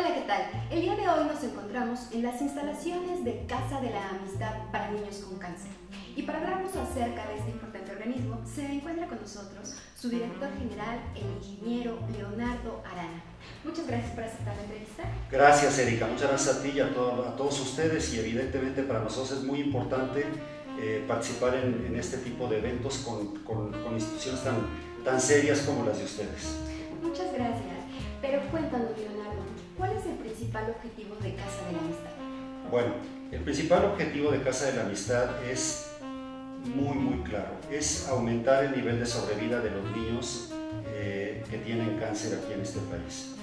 Hola, ¿qué tal? El día de hoy nos encontramos en las instalaciones de Casa de la Amistad para Niños con Cáncer. Y para hablarnos acerca de este importante organismo, se encuentra con nosotros su director general, el ingeniero Leonardo Arana. Muchas gracias por aceptar la entrevista. Gracias, Erika. Muchas gracias a ti y a, todos ustedes. Y evidentemente para nosotros es muy importante eh, participar en, este tipo de eventos con, con instituciones tan, tan serias como las de ustedes. Muchas gracias. Pero cuéntanos, Leonardo, ¿cuál es el principal objetivo de Casa de la Amistad? Bueno, el principal objetivo de Casa de la Amistad es muy, muy claro. Es aumentar el nivel de sobrevida de los niños eh, que tienen cáncer aquí en este país.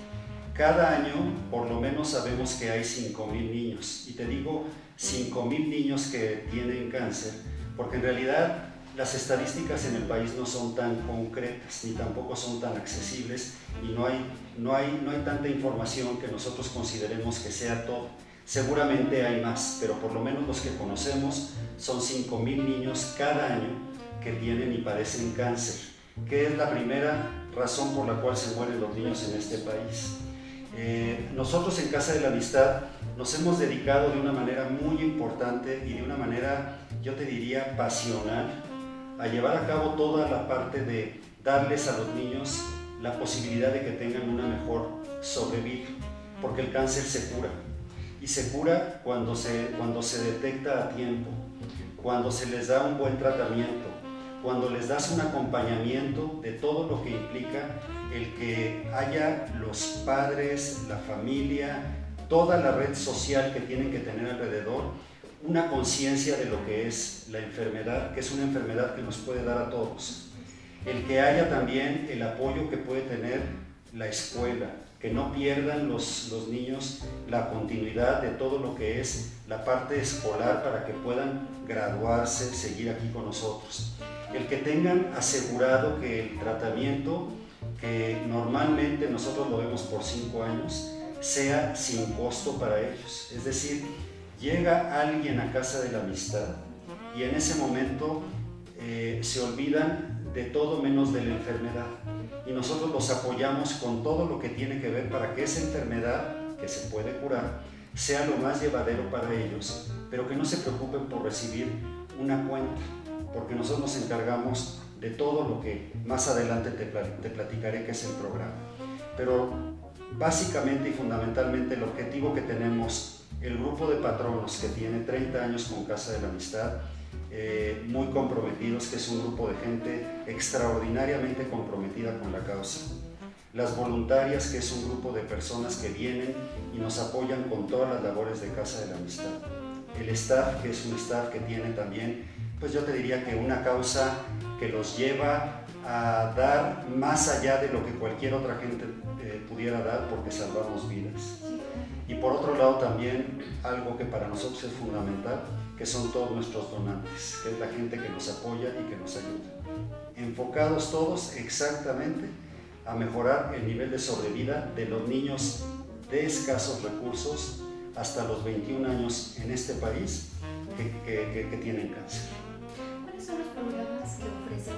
Cada año, por lo menos sabemos que hay 5.000 niños. Y te digo 5.000 niños que tienen cáncer, porque en realidad las estadísticas en el país no son tan concretas ni tampoco son tan accesibles y no hay, no hay, no hay tanta información que nosotros consideremos que sea todo. Seguramente hay más, pero por lo menos los que conocemos son 5.000 niños cada año que tienen y padecen cáncer, que es la primera razón por la cual se mueren los niños en este país. Eh, nosotros en Casa de la Amistad nos hemos dedicado de una manera muy importante y de una manera, yo te diría, pasional a llevar a cabo toda la parte de darles a los niños la posibilidad de que tengan una mejor sobrevida, porque el cáncer se cura. Y se cura cuando se, cuando se detecta a tiempo, cuando se les da un buen tratamiento, cuando les das un acompañamiento de todo lo que implica el que haya los padres, la familia, toda la red social que tienen que tener alrededor una conciencia de lo que es la enfermedad, que es una enfermedad que nos puede dar a todos. El que haya también el apoyo que puede tener la escuela, que no pierdan los, los niños la continuidad de todo lo que es la parte escolar para que puedan graduarse, seguir aquí con nosotros. El que tengan asegurado que el tratamiento, que normalmente nosotros lo vemos por cinco años, sea sin costo para ellos. Es decir, llega alguien a casa de la amistad y en ese momento eh, se olvidan de todo menos de la enfermedad. Y nosotros los apoyamos con todo lo que tiene que ver para que esa enfermedad, que se puede curar, sea lo más llevadero para ellos, pero que no se preocupen por recibir una cuenta, porque nosotros nos encargamos de todo lo que más adelante te, te platicaré que es el programa. Pero básicamente y fundamentalmente el objetivo que tenemos el grupo de patronos que tiene 30 años con Casa de la Amistad, eh, muy comprometidos, que es un grupo de gente extraordinariamente comprometida con la causa. Las voluntarias, que es un grupo de personas que vienen y nos apoyan con todas las labores de Casa de la Amistad. El staff, que es un staff que tiene también, pues yo te diría que una causa que los lleva a dar más allá de lo que cualquier otra gente eh, pudiera dar porque salvamos vidas. Y por otro lado también algo que para nosotros es fundamental, que son todos nuestros donantes, que es la gente que nos apoya y que nos ayuda. Enfocados todos exactamente a mejorar el nivel de sobrevida de los niños de escasos recursos hasta los 21 años en este país que, tienen cáncer. ¿Cuáles son los programas que ofrecen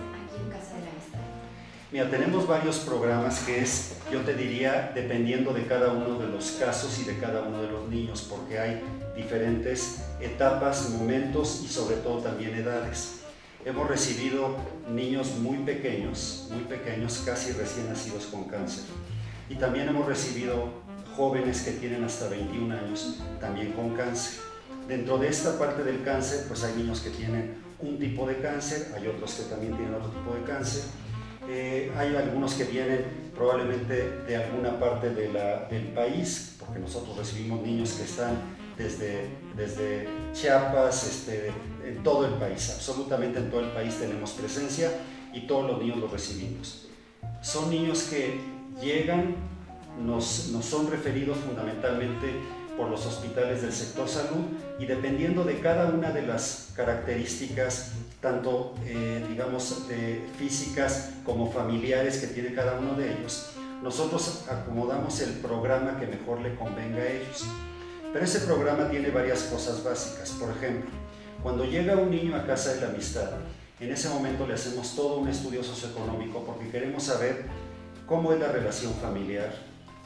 Mira, tenemos varios programas que es, yo te diría, dependiendo de cada uno de los casos y de cada uno de los niños, porque hay diferentes etapas, momentos y sobre todo también edades. Hemos recibido niños muy pequeños, muy pequeños, casi recién nacidos con cáncer. Y también hemos recibido jóvenes que tienen hasta 21 años también con cáncer. Dentro de esta parte del cáncer, pues hay niños que tienen un tipo de cáncer, hay otros que también tienen otro tipo de cáncer eh, hay algunos que vienen probablemente de alguna parte del país, porque nosotros recibimos niños que están desde, desde Chiapas, este, en todo el país, absolutamente en todo el país tenemos presencia y todos los niños los recibimos. Son niños que llegan, nos, nos son referidos fundamentalmente por los hospitales del sector salud y dependiendo de cada una de las características, tanto eh, digamos de físicas como familiares que tiene cada uno de ellos, nosotros acomodamos el programa que mejor le convenga a ellos. Pero ese programa tiene varias cosas básicas. Por ejemplo, cuando llega un niño a casa de la amistad, en ese momento le hacemos todo un estudio socioeconómico porque queremos saber cómo es la relación familiar,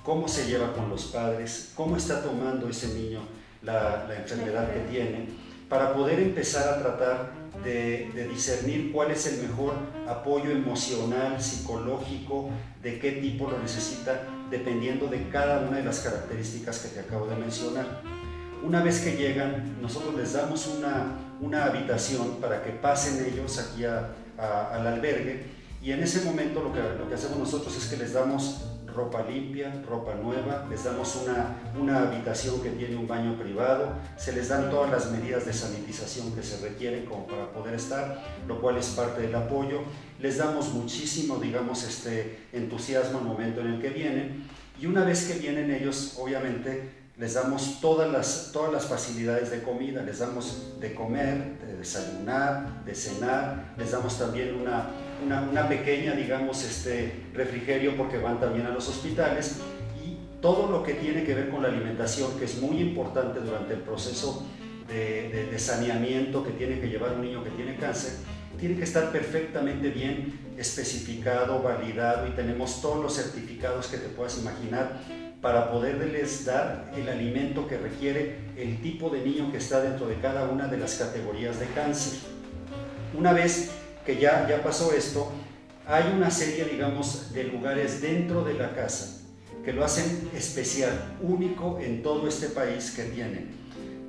cómo se lleva con los padres, cómo está tomando ese niño la, enfermedad que tiene, para poder empezar a tratar de, discernir cuál es el mejor apoyo emocional, psicológico, de qué tipo lo necesita, dependiendo de cada una de las características que te acabo de mencionar. Una vez que llegan, nosotros les damos una, una habitación para que pasen ellos aquí al albergue y en ese momento lo que, lo que hacemos nosotros es que les damos ropa limpia, ropa nueva, les damos una, una habitación que tiene un baño privado, se les dan todas las medidas de sanitización que se requieren como para poder estar, lo cual es parte del apoyo. Les damos muchísimo, digamos, este entusiasmo al momento en el que vienen y una vez que vienen ellos, obviamente, les damos todas las, todas las facilidades de comida, les damos de comer, de desayunar, de cenar, les damos también una, una, pequeña, digamos, este refrigerio porque van también a los hospitales y todo lo que tiene que ver con la alimentación, que es muy importante durante el proceso de, de saneamiento que tiene que llevar un niño que tiene cáncer, tiene que estar perfectamente bien especificado, validado y tenemos todos los certificados que te puedas imaginar para poderles dar el alimento que requiere el tipo de niño que está dentro de cada una de las categorías de cáncer. Una vez que ya, ya pasó esto, hay una serie, digamos, de lugares dentro de la casa que lo hacen especial, único en todo este país que tienen.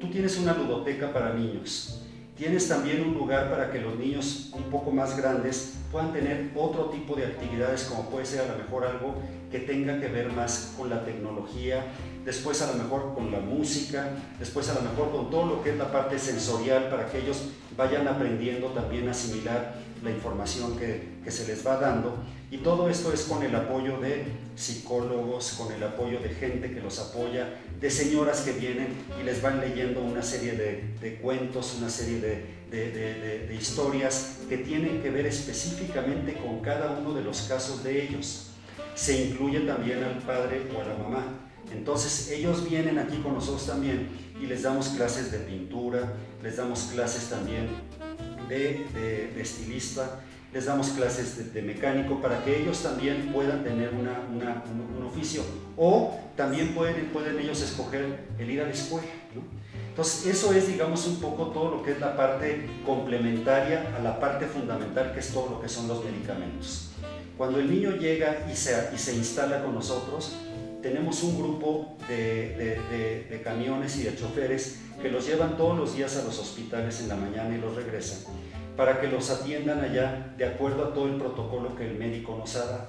Tú tienes una ludoteca para niños, Tienes también un lugar para que los niños un poco más grandes puedan tener otro tipo de actividades, como puede ser a lo mejor algo que tenga que ver más con la tecnología, después a lo mejor con la música, después a lo mejor con todo lo que es la parte sensorial, para que ellos vayan aprendiendo también a asimilar la información que, que se les va dando. Y todo esto es con el apoyo de psicólogos, con el apoyo de gente que los apoya, de señoras que vienen y les van leyendo una serie de, cuentos, una serie de, de, historias que tienen que ver específicamente con cada uno de los casos de ellos. Se incluye también al padre o a la mamá. Entonces ellos vienen aquí con nosotros también y les damos clases de pintura, les damos clases también de, estilista, les damos clases de, mecánico para que ellos también puedan tener un, oficio o también pueden, pueden ellos escoger el ir a la escuela. Entonces eso es digamos un poco todo lo que es la parte complementaria a la parte fundamental que es todo lo que son los medicamentos. Cuando el niño llega y se, y se instala con nosotros, tenemos un grupo de, de, camiones y de choferes que los llevan todos los días a los hospitales en la mañana y los regresan para que los atiendan allá de acuerdo a todo el protocolo que el médico nos ha dado.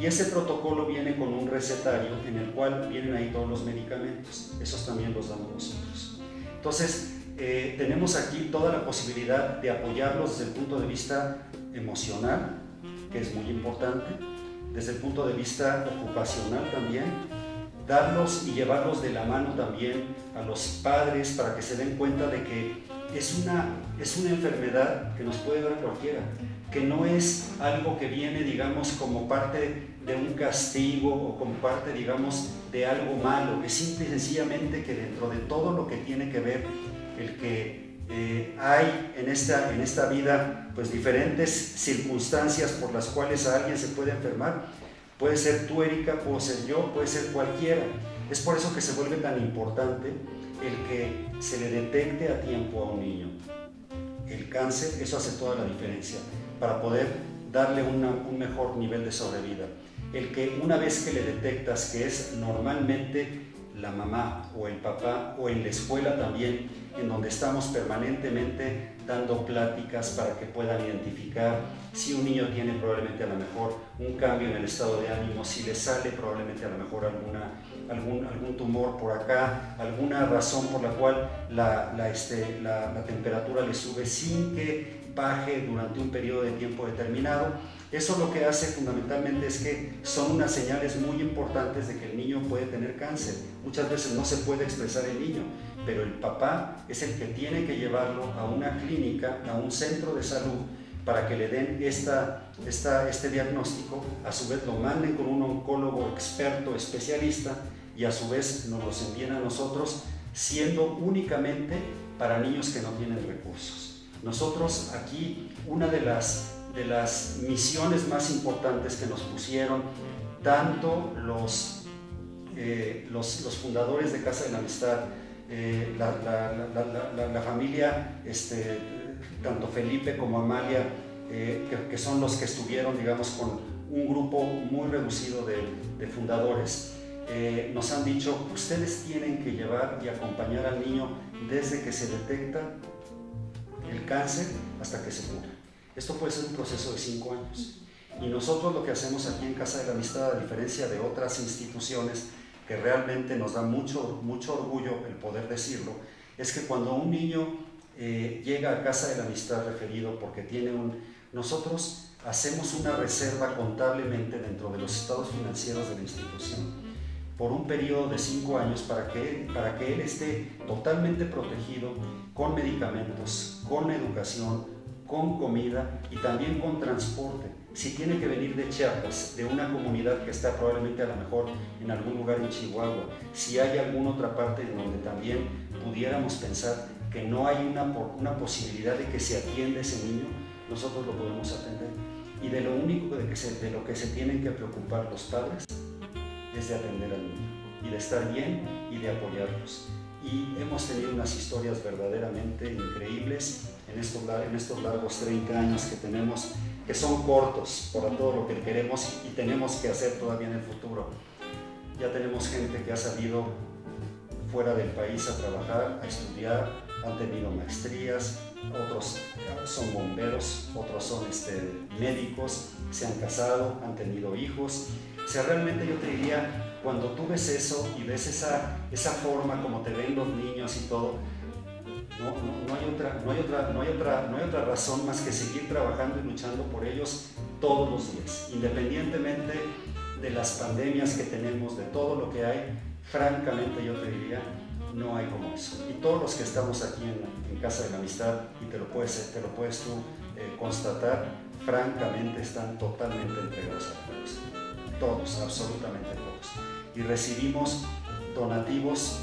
Y ese protocolo viene con un recetario en el cual vienen ahí todos los medicamentos. Esos también los damos nosotros. Entonces, eh, tenemos aquí toda la posibilidad de apoyarlos desde el punto de vista emocional, que es muy importante, desde el punto de vista ocupacional también, darlos y llevarlos de la mano también a los padres para que se den cuenta de que es una, es una enfermedad que nos puede dar cualquiera, que no es algo que viene, digamos, como parte de un castigo o como parte, digamos, de algo malo, es simple y sencillamente que dentro de todo lo que tiene que ver el que eh, hay en esta, en esta vida pues diferentes circunstancias por las cuales a alguien se puede enfermar. Puede ser tú, Erika, puedo ser yo, puede ser cualquiera. Es por eso que se vuelve tan importante el que se le detecte a tiempo a un niño. El cáncer, eso hace toda la diferencia para poder darle un mejor nivel de sobrevida. El que una vez que le detectas que es normalmente la mamá o el papá o en la escuela también, en donde estamos permanentemente dando pláticas para que puedan identificar si un niño tiene probablemente a lo mejor un cambio en el estado de ánimo, si le sale probablemente a lo mejor alguna, algún, algún tumor por acá, alguna razón por la cual la, la, este, la, la temperatura le sube sin que baje durante un periodo de tiempo determinado eso lo que hace fundamentalmente es que son unas señales muy importantes de que el niño puede tener cáncer. Muchas veces no se puede expresar el niño, pero el papá es el que tiene que llevarlo a una clínica, a un centro de salud, para que le den esta, este diagnóstico, a su vez lo manden con un oncólogo experto, especialista, y a su vez nos los envíen a nosotros, siendo únicamente para niños que no tienen recursos. Nosotros aquí, una de las de las misiones más importantes que nos pusieron tanto los eh, los, fundadores de Casa de la Amistad, eh, la, familia, este, tanto Felipe como Amalia, que, que, son los que estuvieron, digamos, con un grupo muy reducido de, de fundadores. nos han dicho, ustedes tienen que llevar y acompañar al niño desde que se detecta el cáncer hasta que se cura. Esto puede ser un proceso de cinco años. Y nosotros lo que hacemos aquí en Casa de la Amistad, a diferencia de otras instituciones, que realmente nos da mucho, mucho orgullo el poder decirlo, es que cuando un niño eh, llega a Casa de la Amistad referido porque tiene un... Nosotros hacemos una reserva contablemente dentro de los estados financieros de la institución por un periodo de cinco años para que, para que él esté totalmente protegido con medicamentos, con educación, con comida y también con transporte. Si tiene que venir de Chiapas, de una comunidad que está probablemente a lo mejor en algún lugar en Chihuahua, si hay alguna otra parte donde también pudiéramos pensar que no hay una, posibilidad de que se atienda ese niño, nosotros lo podemos atender. Y de lo único de, de lo que se tienen que preocupar los padres es de atender al niño y de estar bien y de apoyarlos y hemos tenido unas historias verdaderamente increíbles en estos, en estos largos 30 años que tenemos, que son cortos para todo lo que queremos y tenemos que hacer todavía en el futuro. Ya tenemos gente que ha salido fuera del país a trabajar, a estudiar, han tenido maestrías, otros son bomberos, otros son este, médicos, se han casado, han tenido hijos. O sea, realmente yo te diría, cuando tú ves eso y ves esa, esa forma como te ven los niños y todo, no, no, hay otra, no, hay otra, no, hay otra, no hay otra razón más que seguir trabajando y luchando por ellos todos los días, independientemente de las pandemias que tenemos, de todo lo que hay, francamente yo te diría, no hay como eso. Y todos los que estamos aquí en, Casa de la Amistad, y te lo puedes, te lo puedes tú eh, constatar, francamente están totalmente entregados a Dios. Todos, absolutamente todos y recibimos donativos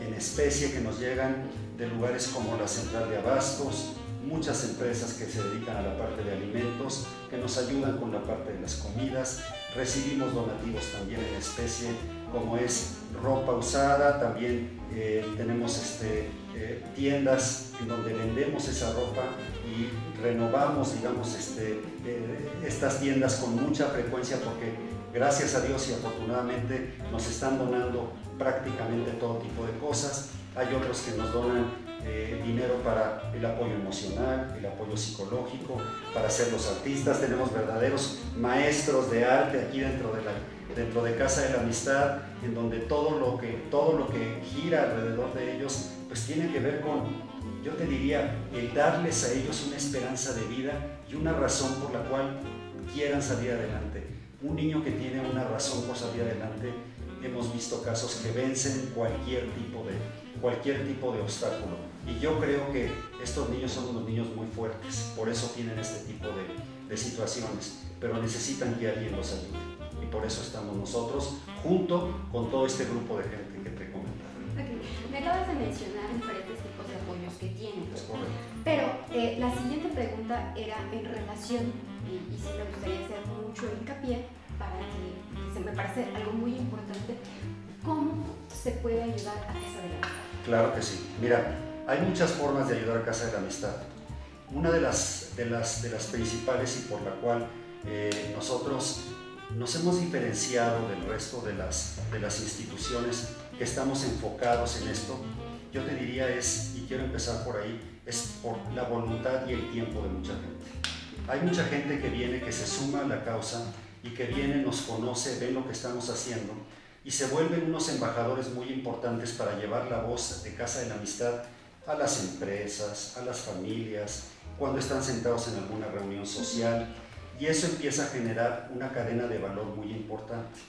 en especie que nos llegan de lugares como la Central de Abastos, muchas empresas que se dedican a la parte de alimentos, que nos ayudan con la parte de las comidas. Recibimos donativos también en especie, como es ropa usada, también eh, tenemos este, eh, tiendas en donde vendemos esa ropa y renovamos, digamos, este, eh, estas tiendas con mucha frecuencia porque gracias a Dios y afortunadamente nos están donando prácticamente todo tipo de cosas. Hay otros que nos donan eh, dinero para el apoyo emocional, el apoyo psicológico, para ser los artistas. Tenemos verdaderos maestros de arte aquí dentro de, la, dentro de Casa de la Amistad, en donde todo lo, que, todo lo que gira alrededor de ellos pues tiene que ver con, yo te diría, el darles a ellos una esperanza de vida y una razón por la cual quieran salir adelante un niño que tiene una razón por salir adelante, hemos visto casos que vencen cualquier tipo de, cualquier tipo de obstáculo. Y yo creo que estos niños son unos niños muy fuertes, por eso tienen este tipo de, situaciones, pero necesitan que alguien los ayude. Y por eso estamos nosotros junto con todo este grupo de gente que te comentaba. Me acabas de mencionar diferentes tipos de apoyos que tienen. Pero eh, la siguiente pregunta era en relación y, y sí me gustaría hacer mucho hincapié para que se me parece algo muy importante, ¿cómo se puede ayudar a Casa de la Amistad? Claro que sí. Mira, hay muchas formas de ayudar a Casa de la Amistad. Una de las, de las, de las principales y por la cual eh, nosotros nos hemos diferenciado del resto de las, de las instituciones que estamos enfocados en esto, yo te diría es, y quiero empezar por ahí, es por la voluntad y el tiempo de mucha gente. Hay mucha gente que viene, que se suma a la causa y que viene, nos conoce, ven lo que estamos haciendo y se vuelven unos embajadores muy importantes para llevar la voz de Casa de la Amistad a las empresas, a las familias, cuando están sentados en alguna reunión social y eso empieza a generar una cadena de valor muy importante.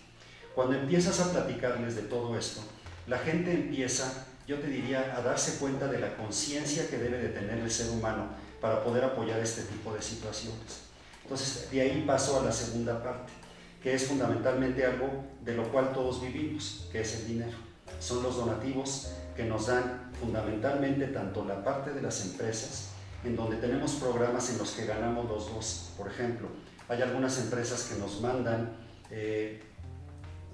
Cuando empiezas a platicarles de todo esto, la gente empieza, yo te diría, a darse cuenta de la conciencia que debe de tener el ser humano para poder apoyar este tipo de situaciones. Entonces, de ahí paso a la segunda parte, que es fundamentalmente algo de lo cual todos vivimos, que es el dinero. Son los donativos que nos dan fundamentalmente tanto la parte de las empresas, en donde tenemos programas en los que ganamos los dos. Por ejemplo, hay algunas empresas que nos mandan eh,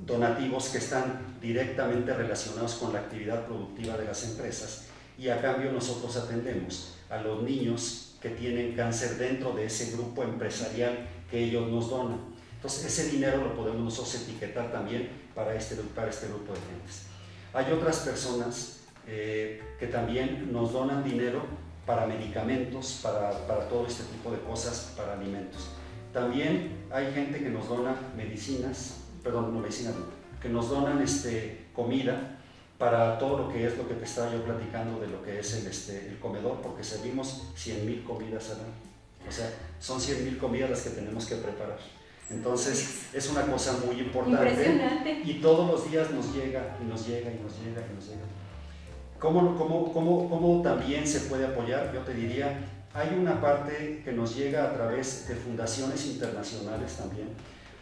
donativos que están directamente relacionados con la actividad productiva de las empresas y a cambio nosotros atendemos a los niños que tienen cáncer dentro de ese grupo empresarial que ellos nos donan. Entonces ese dinero lo podemos nosotros etiquetar también para este, para este grupo de gentes. Hay otras personas eh, que también nos donan dinero para medicamentos, para, todo este tipo de cosas, para alimentos. También hay gente que nos dona medicinas, perdón, no medicinas, que nos donan este, comida para todo lo que es lo que te estaba yo platicando de lo que es el, este, el comedor, porque servimos 100.000 comidas al año. O sea, son 100.000 comidas las que tenemos que preparar. Entonces, es una cosa muy importante. Y todos los días nos llega, y nos llega, y nos llega, y nos llega. ¿Cómo, cómo, cómo, cómo también se puede apoyar? Yo te diría, hay una parte que nos llega a través de fundaciones internacionales también,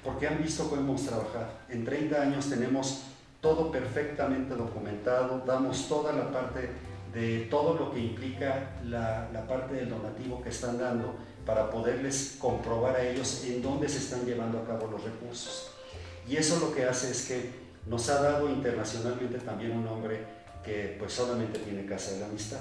porque han visto cómo hemos trabajado. En 30 años tenemos todo perfectamente documentado, damos toda la parte de todo lo que implica la, la, parte del donativo que están dando para poderles comprobar a ellos en dónde se están llevando a cabo los recursos. Y eso lo que hace es que nos ha dado internacionalmente también un nombre que pues solamente tiene Casa de la Amistad.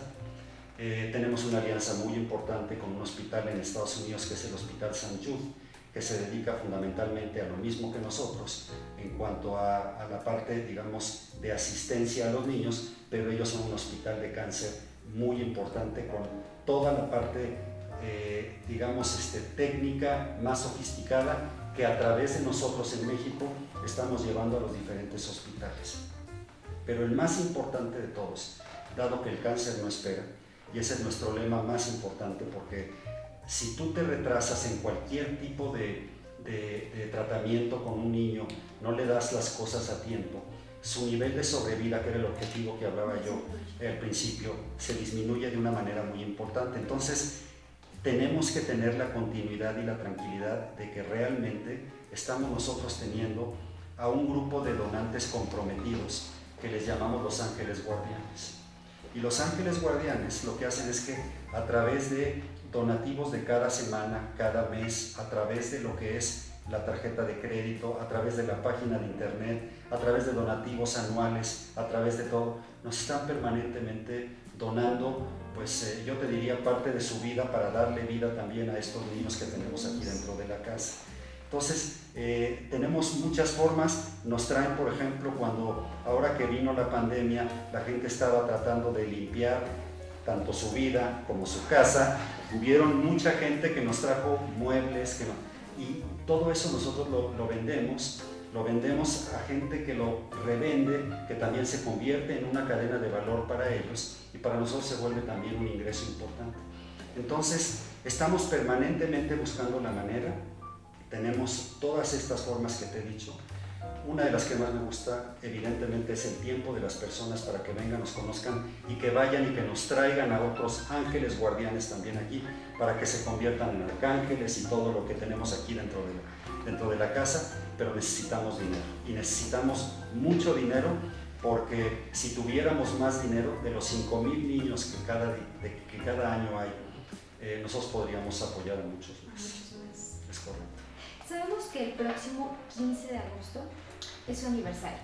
Eh, tenemos una alianza muy importante con un hospital en Estados Unidos que es el Hospital St. Jude, que se dedica fundamentalmente a lo mismo que nosotros en cuanto a, la parte, digamos, de asistencia a los niños, pero ellos son un hospital de cáncer muy importante con toda la parte, eh, digamos, este, técnica más sofisticada que a través de nosotros en México estamos llevando a los diferentes hospitales. Pero el más importante de todos, dado que el cáncer no espera, y ese es nuestro lema más importante porque si tú te retrasas en cualquier tipo de, tratamiento con un niño, no le das las cosas a tiempo, su nivel de sobrevida, que era el objetivo que hablaba yo al principio, se disminuye de una manera muy importante. Entonces, tenemos que tener la continuidad y la tranquilidad de que realmente estamos nosotros teniendo a un grupo de donantes comprometidos que les llamamos los ángeles guardianes. Y los ángeles guardianes lo que hacen es que a través de donativos de cada semana, cada mes, a través de lo que es la tarjeta de crédito, a través de la página de internet, a través de donativos anuales, a través de todo, nos están permanentemente donando, pues eh, yo te diría parte de su vida para darle vida también a estos niños que tenemos aquí dentro de la casa. Entonces, eh, tenemos muchas formas, nos traen, por ejemplo, cuando ahora que vino la pandemia, la gente estaba tratando de limpiar tanto su vida como su casa, hubieron mucha gente que nos trajo muebles, y todo eso nosotros lo vendemos, lo vendemos a gente que lo revende, que también se convierte en una cadena de valor para ellos y para nosotros se vuelve también un ingreso importante. Entonces, estamos permanentemente buscando la manera tenemos todas estas formas que te he dicho. Una de las que más me gusta, evidentemente, es el tiempo de las personas para que vengan, nos conozcan y que vayan y que nos traigan a otros ángeles guardianes también aquí, para que se conviertan en arcángeles y todo lo que tenemos aquí dentro de la, dentro de la casa, pero necesitamos dinero y necesitamos mucho dinero porque si tuviéramos más dinero de los 5 mil niños que cada, que cada año hay, eh, nosotros podríamos apoyar a muchos más. Es correcto. Sabemos que el próximo 15 de agosto es su aniversario.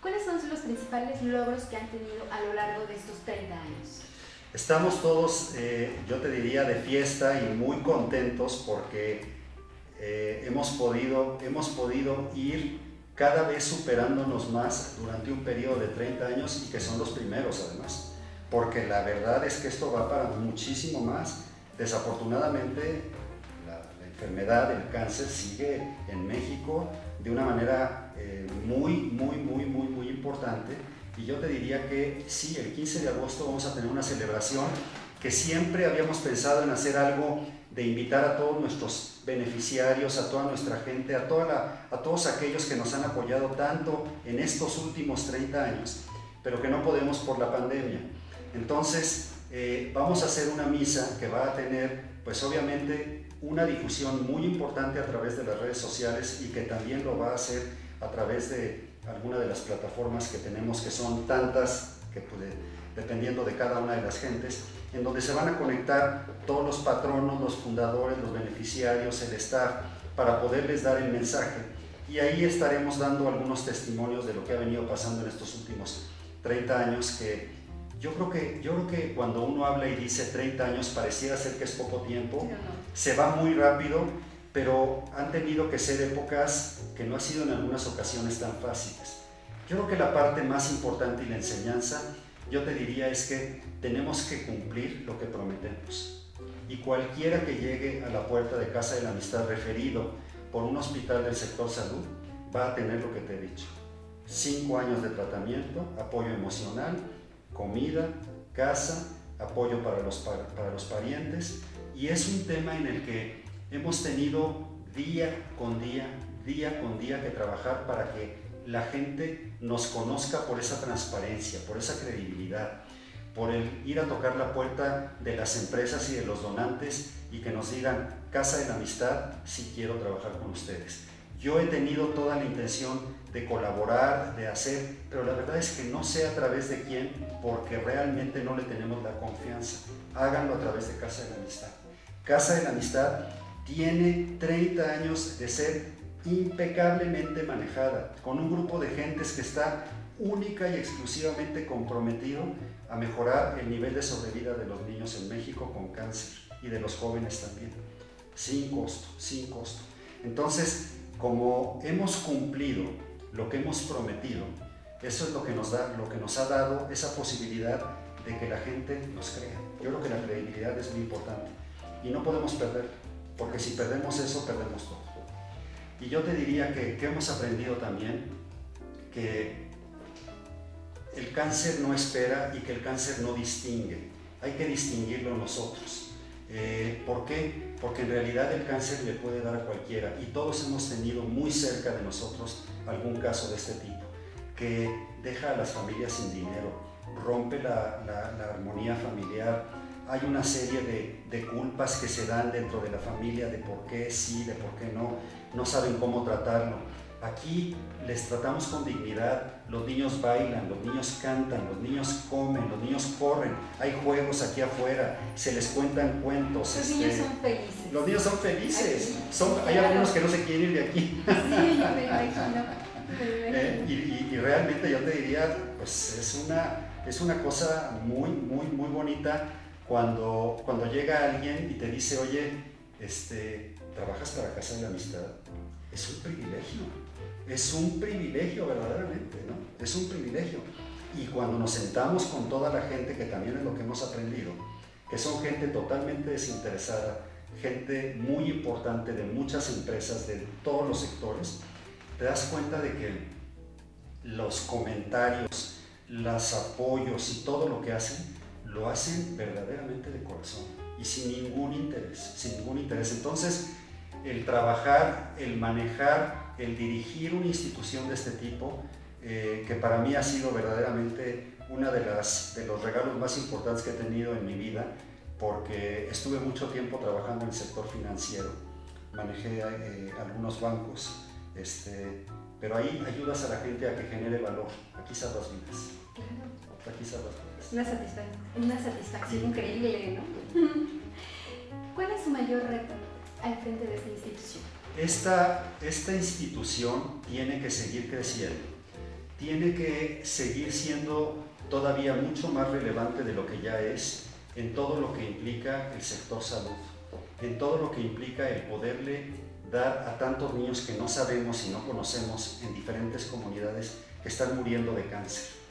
¿Cuáles son los principales logros que han tenido a lo largo de estos 30 años? Estamos todos, eh, yo te diría, de fiesta y muy contentos porque eh, hemos, podido, hemos podido ir cada vez superándonos más durante un periodo de 30 años y que son los primeros además. Porque la verdad es que esto va para muchísimo más. Desafortunadamente enfermedad, el cáncer, sigue en México de una manera eh, muy, muy, muy, muy, muy importante. Y yo te diría que sí, el 15 de agosto vamos a tener una celebración que siempre habíamos pensado en hacer algo de invitar a todos nuestros beneficiarios, a toda nuestra gente, a, toda a todos aquellos que nos han apoyado tanto en estos últimos 30 años, pero que no podemos por la pandemia. Entonces, eh, vamos a hacer una misa que va a tener, pues obviamente, una difusión muy importante a través de las redes sociales y que también lo va a hacer a través de alguna de las plataformas que tenemos, que son tantas, que dependiendo de cada una de las gentes, en donde se van a conectar todos los patronos, los fundadores, los beneficiarios, el staff, para poderles dar el mensaje. y ahí estaremos dando algunos testimonios de lo que ha venido pasando en estos últimos 30 años que yo creo que, yo creo que cuando uno habla y dice 30 años pareciera ser que es poco tiempo, se va muy rápido, pero han tenido que ser épocas que no han sido en algunas ocasiones tan fáciles. Yo creo que la parte más importante y la enseñanza, yo te diría es que tenemos que cumplir lo que prometemos. Y cualquiera que llegue a la puerta de Casa de la Amistad referido por un hospital del sector salud va a tener lo que te he dicho. Cinco años de tratamiento, apoyo emocional, comida, casa, apoyo para los, para los parientes. Y es un tema en el que hemos tenido día con día, día con día que trabajar para que la gente nos conozca por esa transparencia, por esa credibilidad, por el ir a tocar la puerta de las empresas y de los donantes y que nos digan, Casa de la Amistad, si quiero trabajar con ustedes. Yo he tenido toda la intención de colaborar, de hacer, pero la verdad es que no sé a través de quién, porque realmente no le tenemos la confianza. Háganlo a través de Casa de la Amistad. Casa de la Amistad tiene 30 años de ser impecablemente manejada, con un grupo de gentes que está única y exclusivamente comprometido a mejorar el nivel de sobrevida de los niños en México con cáncer y de los jóvenes también, sin costo, sin costo. Entonces, como hemos cumplido lo que hemos prometido, eso es lo que nos, da, lo que nos ha dado esa posibilidad de que la gente nos crea. Yo creo que la credibilidad es muy importante y no podemos perder, porque si perdemos eso, perdemos todo. Y yo te diría que, que hemos aprendido también que el cáncer no espera y que el cáncer no distingue. Hay que distinguirlo nosotros. Eh, ¿Por qué? Porque en realidad el cáncer le puede dar a cualquiera y todos hemos tenido muy cerca de nosotros algún caso de este tipo, que deja a las familias sin dinero, rompe la, armonía familiar, hay una serie de, de, culpas que se dan dentro de la familia de por qué sí, de por qué no, no saben cómo tratarlo. Aquí les tratamos con dignidad, los niños bailan, los niños cantan, los niños comen, los niños corren, hay juegos aquí afuera, se les cuentan cuentos. Los niños este, son felices. Los niños son felices. son, hay algunos que no se quieren ir de aquí. Sí, yo me imagino. Eh, y, realmente yo te diría, pues es una, es una cosa muy, muy, muy bonita cuando, cuando llega alguien y te dice, oye, este, ¿trabajas para Casa de la Amistad? Es un privilegio es un privilegio verdaderamente, ¿no? Es un privilegio. Y cuando nos sentamos con toda la gente, que también es lo que hemos aprendido, que son gente totalmente desinteresada, gente muy importante de muchas empresas, de todos los sectores, te das cuenta de que los comentarios, los apoyos y todo lo que hacen, lo hacen verdaderamente de corazón y sin ningún interés, sin ningún interés. Entonces, el trabajar, el manejar el dirigir una institución de este tipo, eh, que para mí ha sido verdaderamente uno de, las, de los regalos más importantes que he tenido en mi vida, porque estuve mucho tiempo trabajando en el sector financiero, manejé eh, algunos bancos, este, pero ahí ayudas a la gente a que genere valor, aquí salvas vidas. Una, satisfacción, una satisfacción increíble, ¿no? ¿Cuál es su mayor reto al frente de esta institución? esta, esta institución tiene que seguir creciendo, tiene que seguir siendo todavía mucho más relevante de lo que ya es en todo lo que implica el sector salud, en todo lo que implica el poderle dar a tantos niños que no sabemos y no conocemos en diferentes comunidades que están muriendo de cáncer.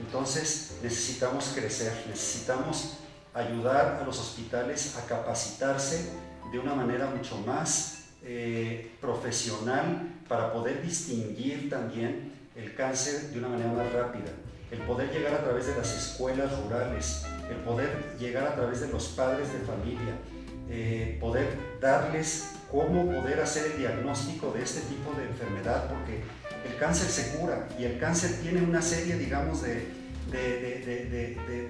Entonces necesitamos crecer, necesitamos ayudar a los hospitales a capacitarse de una manera mucho más eh, profesional para poder distinguir también el cáncer de una manera más rápida, el poder llegar a través de las escuelas rurales, el poder llegar a través de los padres de familia, eh, poder darles cómo poder hacer el diagnóstico de este tipo de enfermedad, porque el cáncer se cura y el cáncer tiene una serie, digamos, de,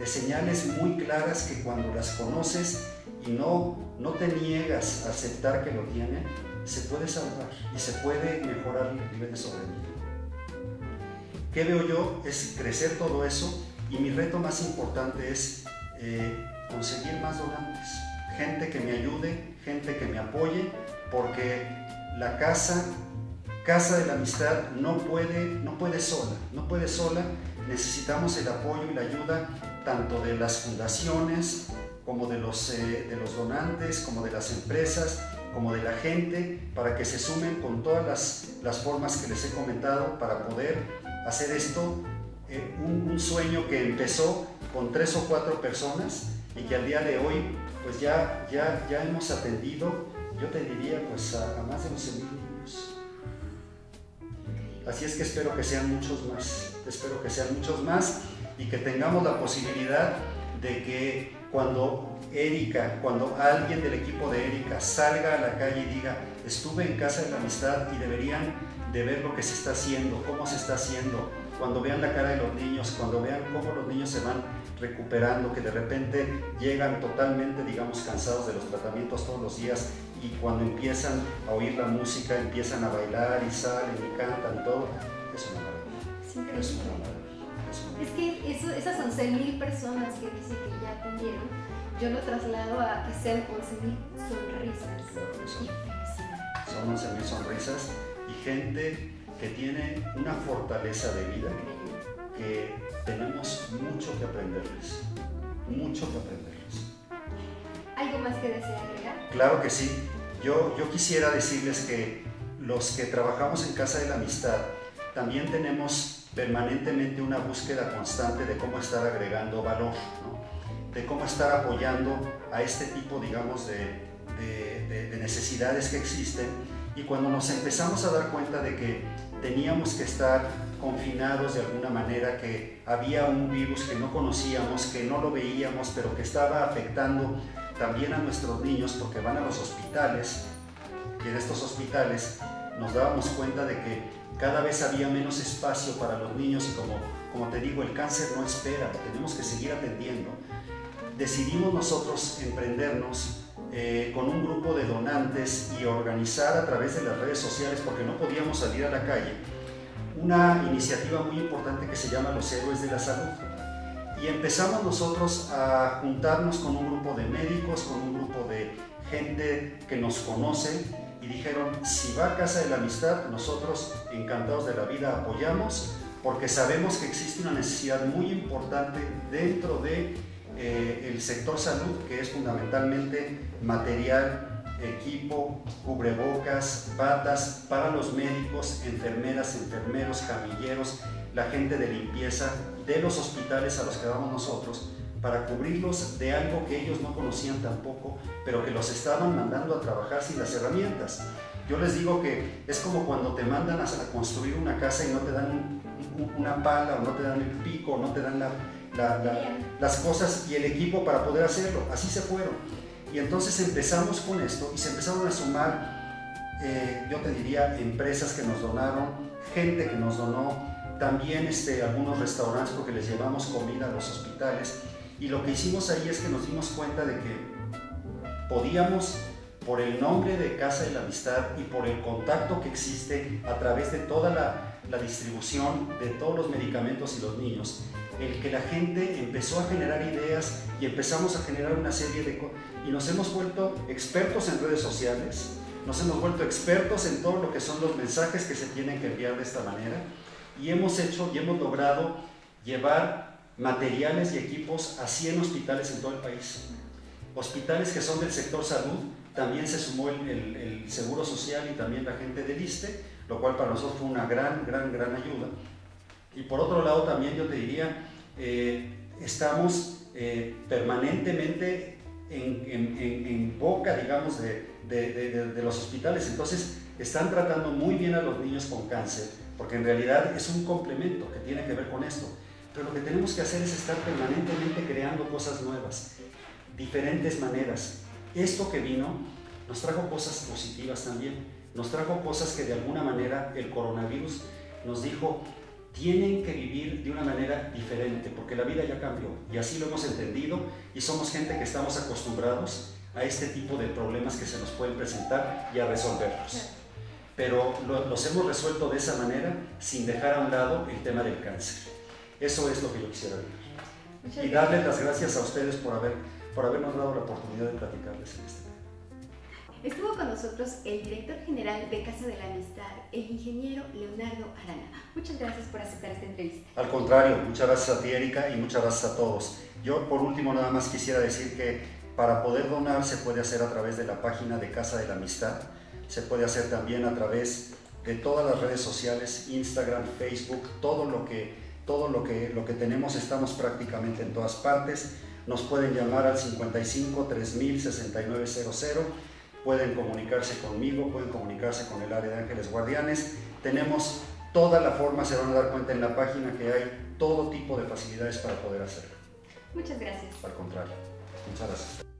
señales muy claras que cuando las conoces y no, no te niegas a aceptar que lo tiene, se puede salvar y se puede mejorar el nivel de sobrevida. ¿Qué veo yo? Es crecer todo eso y mi reto más importante es eh, conseguir más donantes, gente que me ayude, gente que me apoye, porque la casa Casa de la Amistad no puede, no puede sola, no puede sola. Necesitamos el apoyo y la ayuda tanto de las fundaciones como de los, eh, de los donantes, como de las empresas, como de la gente, para que se sumen con todas las, las formas que les he comentado para poder hacer esto eh, un, sueño que empezó con tres o cuatro personas y que al día de hoy pues ya, ya, ya hemos atendido, yo te diría pues a, más de 11 mil niños. Así es que espero que sean muchos más, espero que sean muchos más y que tengamos la posibilidad de que cuando Erika, cuando alguien del equipo de Erika salga a la calle y diga, estuve en casa de la amistad y deberían de ver lo que se está haciendo, cómo se está haciendo, cuando vean la cara de los niños, cuando vean cómo los niños se van recuperando, que de repente llegan totalmente, digamos, cansados de los tratamientos todos los días y cuando empiezan a oír la música, empiezan a bailar y salen y cantan todo, es una maravilla. Es, una maravilla. Es que eso, esas 11.000 personas que dice que ya atendieron, yo lo traslado a que sean 11.000 sonrisas y felicidad. Son 11.000 sonrisas y gente que tiene una fortaleza de vida que tenemos mucho que aprenderles, mucho que aprenderles. ¿Algo más que desea agregar? Claro que sí. Yo, yo quisiera decirles que los que trabajamos en Casa de la Amistad también tenemos permanentemente una búsqueda constante de cómo estar agregando valor, de cómo estar apoyando a este tipo, digamos, de, de, de, necesidades que existen. Y cuando nos empezamos a dar cuenta de que teníamos que estar confinados de alguna manera, que había un virus que no conocíamos, que no lo veíamos, pero que estaba afectando también a nuestros niños porque van a los hospitales, y en estos hospitales nos dábamos cuenta de que cada vez había menos espacio para los niños y como, como te digo, el cáncer no espera, tenemos que seguir atendiendo. Decidimos nosotros emprendernos eh, con un grupo de donantes y organizar a través de las redes sociales, porque no podíamos salir a la calle, una iniciativa muy importante que se llama Los Héroes de la Salud. Y empezamos nosotros a juntarnos con un grupo de médicos, con un grupo de gente que nos conoce y dijeron, si va a Casa de la Amistad, nosotros encantados de la vida apoyamos porque sabemos que existe una necesidad muy importante dentro de eh, el sector salud, que es fundamentalmente material, equipo, cubrebocas, batas para los médicos, enfermeras, enfermeros, camilleros, la gente de limpieza de los hospitales a los que vamos nosotros, para cubrirlos de algo que ellos no conocían tampoco, pero que los estaban mandando a trabajar sin las herramientas. Yo les digo que es como cuando te mandan a construir una casa y no te dan una pala o no te dan el pico o no te dan las cosas y el equipo para poder hacerlo. Así se fueron. Y entonces empezamos con esto y se empezaron a sumar, eh, yo te diría, empresas que nos donaron, gente que nos donó, también este, algunos restaurantes porque les llevamos comida a los hospitales. Y lo que hicimos ahí es que nos dimos cuenta de que podíamos, por el nombre de Casa de la Amistad y por el contacto que existe a través de toda la, la distribución de todos los medicamentos y los niños, el que la gente empezó a generar ideas y empezamos a generar una serie de y nos hemos vuelto expertos en redes sociales, nos hemos vuelto expertos en todo lo que son los mensajes que se tienen que enviar de esta manera y hemos hecho y hemos logrado llevar materiales y equipos a 100 hospitales en todo el país. Hospitales que son del sector salud, también se sumó el, el, Seguro Social y también la gente del ISTE, lo cual para nosotros fue una gran, gran, gran ayuda. Y por otro lado también yo te diría, eh, estamos eh, permanentemente en, en, en, boca, digamos, de, de, los hospitales. Entonces, están tratando muy bien a los niños con cáncer, porque en realidad es un complemento que tiene que ver con esto. Pero lo que tenemos que hacer es estar permanentemente creando cosas nuevas, diferentes maneras. Esto que vino nos trajo cosas positivas también, nos trajo cosas que de alguna manera el coronavirus nos dijo, tienen que vivir de una manera diferente, porque la vida ya cambió y así lo hemos entendido y somos gente que estamos acostumbrados a este tipo de problemas que se nos pueden presentar y a resolverlos. Pero los hemos resuelto de esa manera sin dejar a un lado el tema del cáncer. Eso es lo que yo quisiera decir. Y darles las gracias a ustedes por, haber, por habernos dado la oportunidad de platicarles en este Estuvo con nosotros el director general de Casa de la Amistad, el ingeniero Leonardo Arana. Muchas gracias por aceptar esta entrevista. Al contrario, muchas gracias a ti Erika y muchas gracias a todos. Yo por último nada más quisiera decir que para poder donar se puede hacer a través de la página de Casa de la Amistad, se puede hacer también a través de todas las redes sociales, Instagram, Facebook, todo lo que, todo lo que, lo que tenemos, estamos prácticamente en todas partes. Nos pueden llamar al 55 3000 6900 pueden comunicarse conmigo, pueden comunicarse con el área de Ángeles Guardianes. Tenemos toda la forma, se van a dar cuenta en la página que hay todo tipo de facilidades para poder hacerlo. Muchas gracias. Al contrario, muchas gracias.